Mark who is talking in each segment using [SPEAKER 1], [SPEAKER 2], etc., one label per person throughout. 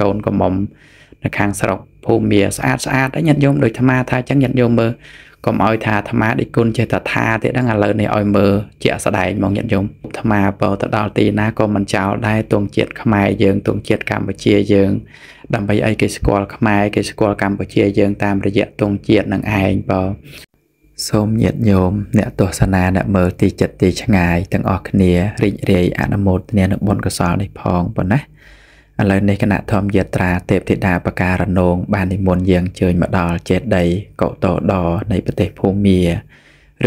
[SPEAKER 1] កូនកំមុំនៅខាងស្រុកភូមិស្អាតស្អាតហើយញាតិញោមដូចអាត្មាថាអញ្ចឹងញាតិញោមមើលកុំឲ្យថាអាត្មាដូចគុណចេះតែថាទៀតហ្នឹងឥឡូវនេះឲ្យមើលជាក់ស្ដែងមកញាតិញោមអាត្មាបើទៅដល់ទីណាក៏មិនចោលដែរទងជាតិខ្មែរយើងទងជាតិកម្ពុជាយើង ដើម្បីឲ្យគេស្គាល់ខ្មែរគេស្គាល់កម្ពុជាយើង តាមរយៈទងជាតិនឹងឯងបើសូមញាតិញោមអ្នកទស្សនាអ្នកមើលទីចិត្តទីឆ្ងាយទាំងអស់គ្នារីករាយអនុមោទនានឹងបុណ្យកុសលនេះផងប៉ុណ្ណា ឥឡូវនេះគណៈធម្មយាត្រាទេពធីតាបការណងបាននិមន្តយើងជើញមកដល់ចេតិយកោតដនៃប្រទេសភូមា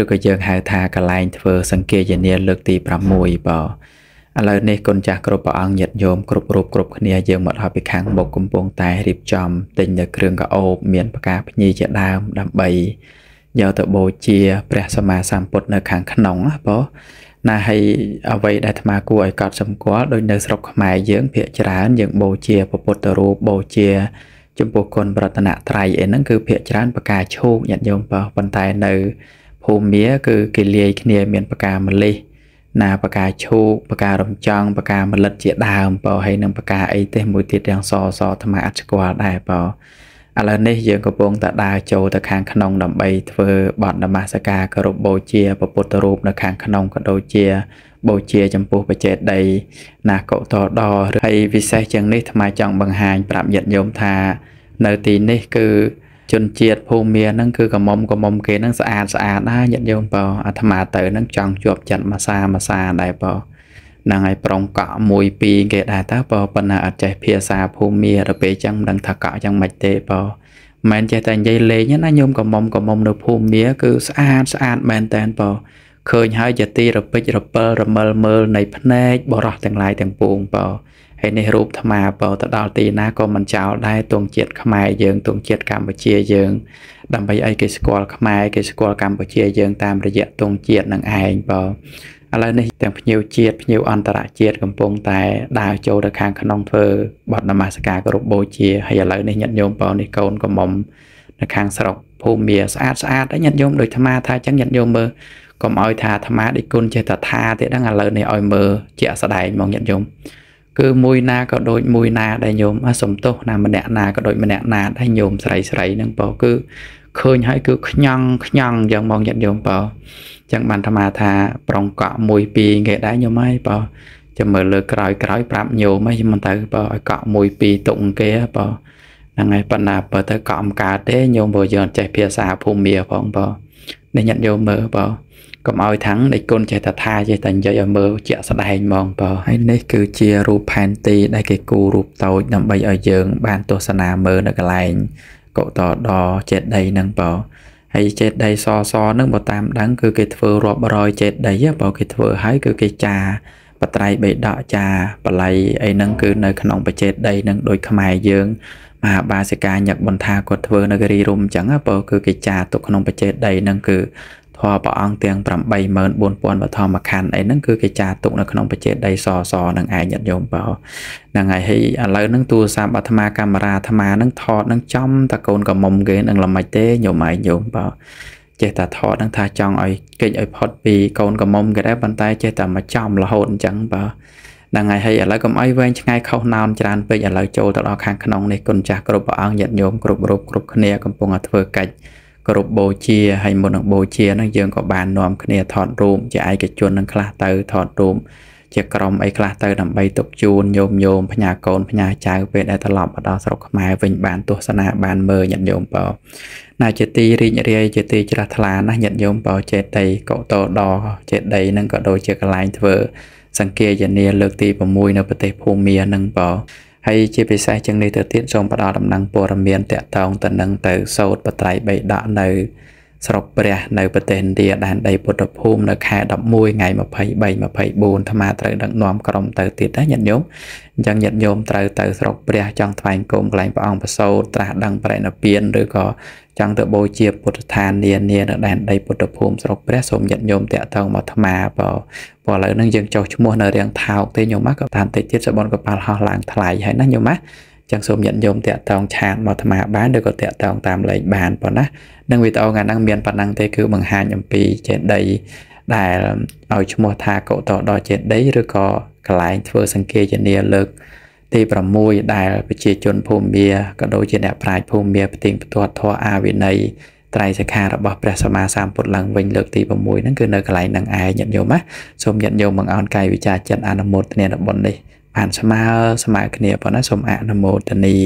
[SPEAKER 1] ឬក៏យើងហៅថាកលែងធ្វើសង្គាយនាលើកទី6បើឥឡូវនេះគុណចាស់គ្រប់ព្រះអង្គញាតិញោមគ្រប់រូបគ្រប់គ្នាយើងមកដល់ពីខាងមុខកំពុងតែរៀបចំទិញនៅគ្រឿងកោបមានផ្កាភ្ញីជាដើមដើម្បីយកទៅបូជាព្រះសម្មាសម្ពុទ្ធនៅខាងក្នុងណាបង ណាហើយអ្វីដែលអាត្មាគួរឲ្យកត់សម្គាល់ដូចនៅស្រុកខ្មែរយើងភាគច្រើនយើងបូជាពុទ្ធរូបបូជាចំពោះគុណប្រតនត្រ័យអីហ្នឹងគឺភាគច្រើនបកាឈូកញាតិញោមបើប៉ុន្តែនៅភូមិមាគឺគេលាយគ្នាមានបកាម្លិះណាបកាឈូកបការំចង់បកាមលិតជាដើមបើហើយនឹងបកាអីទេមួយទៀតទាំងសសអាត្មាអត់ស្គាល់ដែរបើ ឥឡូវនេះយើងកំពុងតែដើរចូលទៅខាងក្នុងដើម្បីធ្វើបទនមស្ការគោរពបូជាព្រះពុទ្ធរូបនៅខាងក្នុងក៏ដូចជាបូជាចំពោះបច្ចេតដីណាកុតដហើយពិសេសជាងនេះថ្មចង់បង្ហាញប្រាប់ញាតិញោមថា នៅទីនេះគឺជនជាតិភូមិមាហ្នឹងគឺកមុំកមុំគេហ្នឹងស្អាតស្អាតណាញាតិញោមបើអាត្មាទៅហ្នឹងចង់ជាប់ចិត្តមួយសាមួយសាដែរបើ ហ្នឹងហើយប្រុងកក់មួយពីរគេដែរតើបើប៉ុណ្ណាអត់ចេះភាសាភូមិមាទៅពេលចឹងមិនដឹងថាកក់ចឹងមិនទេបើមិនចេះតែនិយាយលេងណាញោមកមុំកមុំនៅភូមិមាគឺស្អាតស្អាតមែនតែនបើឃើញហើយជាទីរពេចរពិលរមិលមើលនៃភ្នែកបរោះទាំងឡាយទាំងពួងបើ ហើយនេះរូបថ្មបើទៅដល់ទីណាក៏មិនចោលដែរទងជាតិខ្មែរយើងទងជាតិកម្ពុជាយើង ដើម្បីឲ្យគេស្គាល់ខ្មែរគេស្គាល់កម្ពុជាយើងតាមរយៈទងជាតិនឹងឯងបើឥឡូវនេះទាំងភ្ញៀវជាតិភ្ញៀវអន្តរជាតិកំពុងតែដើរចូលទៅខាងក្នុងធ្វើបទនមស្ការគោរពបូជាហើយឥឡូវនេះញាតិញោមបងនេះកូនកំមុំនៅខាងស្រុកភូមិមាស្អាតស្អាតហើយញាតិញោមដូចអាត្មាថាអញ្ចឹងញាតិញោមមើលកុំឲ្យថាអាត្មាដូចគុណចេះតែថាទៀតហ្នឹងឥឡូវនេះឲ្យមើលជាក់ស្ដែងហ្មងញាតិញោម គឺមួយណាក៏ដូចមួយណាដែលញោមសំទោសណាម្នាក់ណាក៏ដូចម្នាក់ណាដែលញោមស្រីស្រីហ្នឹងបើគឺឃើញហើយគឺខ្ញង់ខ្ញង់យ៉ាងមកញាតិញោមបើចឹងបានអាត្មាថាប្រុងកក់មួយពីរគេដែរញោមហើយបើចាំមើលលើក្រោយក្រោយប្រាប់ញោមហ្នឹងមិនទៅបើឲ្យកក់មួយពីរទុកគេបើហ្នឹងហើយប៉ុន្តែបើទៅកក់អំកើតទេញោមបើយើងចេះភាសាភូមិមាផងបើនេះញាតិញោមមើលបើ កុំឲ្យថាំងដេចគុណចេះតែថាចេះតែនិយាយឲ្យមើលជាក់ស្ដែងហ្មងបើហើយនេះគឺជារូបផែនទីដែលគេគូររូបតូចដើម្បីឲ្យយើង បានទស្សនាមើលនៅកន្លែងកុតដចេតដីហ្នឹងបើហើយចេតដីសសហ្នឹងបើតាមដឹងគឺគេធ្វើរាប់រយចេតដីបើគេធ្វើហើយគឺគេចាបត្រៃបេដកចាបល័យអីហ្នឹងគឺនៅក្នុងបច្ចេតដីហ្នឹងដូចខ្មែរយើងមហាបាសិកាញឹកបន្ថាគាត់ធ្វើនៅគិរីរំអញ្ចឹងបើគឺគេចាទុកក្នុងបច្ចេតដីហ្នឹងគឺ ធម៌ព្រះអង្គទាំង84000បឋមខណ្ឌអីហ្នឹងគឺគេចាទុកនៅក្នុងបច្ចេកដីសសនឹងឯងញាតិញោមបើហ្នឹងហើយហើយឥឡូវហ្នឹងទូរស័ព្ទអាត្មាកាមេរ៉ាអាត្មាហ្នឹងថតហ្នឹងចំតកូនកមុំគេនឹងល្មិចទេញោមឯងញោមបើចេះតែថតហ្នឹងថាចង់ឲ្យគេចឲ្យផុតពីកូនកមុំគេដែរប៉ុន្តែចេះតែមកចំរហូតអញ្ចឹងបើហ្នឹងហើយហើយឥឡូវកុំអីវែងឆ្ងាយខុសណោនច្រើនពេកឥឡូវចូលទៅដល់ខាងក្នុងនេះគុណចាស់គ្រប់ព្រះអង្គញាតិញោមគ្រប់រូបគ្រប់គ្នាកំពុងតែធ្វើកិច្ច គោរពបូជាហើយមុននឹងបូជាហ្នឹងយើងក៏បាននាំគ្នាថតរូបជាឯកជននឹងខ្លះទៅថតរូបជាក្រុមអីខ្លះទៅដើម្បីទុកជូនញោមញោមផ្ញើកូនផ្ញើចៅពេលដែលត្រឡប់មកដល់ស្រុកខ្មែរវិញបានទស្សនាបានមើលញាតិញោមបោណាជាទីរីករាយជាទីជ្រះថ្លាណាស់ញាតិញោមបោចេតីកោតដចេតីនឹងក៏ដូចជាកន្លែងធ្វើសង្គាយនាលើកទី6នៅប្រទេសភូមានឹងបោ ហើយជាពិសេសជាងនេះទៅទៀតសូមផ្ដល់ដំណឹងព័ត៌មានតកតងទៅនឹងទៅសោតបត្រៃបីដកនៅ ស្រុកព្រះនៅប្រទេសឥណ្ឌាដែនដីពុទ្ធភូមិនៅខែ11ថ្ងៃ23 24ថ្មត្រូវដឹកនាំក្រុមទៅទៀតណាញាតិញោមអញ្ចឹងញាតិញោមត្រូវទៅស្រុកព្រះចង់ថ្វាយគុំកន្លែងព្រះអង្គប្រសូតត្រាស់ដឹងបរិណិពានឬក៏ចង់ទៅបូជាពុទ្ធឋាននានានៅដែនដីពុទ្ធភូមិស្រុកព្រះសូមញាតិញោមតាក់ទងមកថ្មបើព្រោះឥឡូវហ្នឹងយើងចុះឈ្មោះនៅរៀងថោកទេញោមក៏តាមតិចទៀតសបនកប៉ាល់ហោះឡើងថ្លៃហើយណាញោមណា ចឹងសូមញាតិញោមតាក់ទងឆាតមកអាត្មាបានឬក៏តាក់ទងតាមលេខបានប៉ុណ្ណានឹងវីដេអូថ្ងៃហ្នឹងមានប៉ុណ្ណឹងទេគឺបង្ហាញអំពីចេតីដែលឲ្យឈ្មោះថាកុតដល់ចេតីឬក៏កន្លែងធ្វើសង្គាយនាលើកទី6ដែលប្រជាជនភូមិមាក៏ដូចជាអ្នកប្រាជ្ញភូមិមាផ្ទៀងផ្ទាត់ធម៌អាវិន័យត្រៃសិក្ខារបស់ព្រះសម្មាសម្ពុទ្ធឡើងវិញលើកទី6ហ្នឹងគឺនៅកន្លែងនឹងឯងញាតិញោមណាសូមញាតិញោមបង្អោនកាយវិចារចិត្តអនុមោទនាបុណ្យនេះ បានស្មើស្មើគ្នាប៉ុណ្ណាសូមអនុមោទនា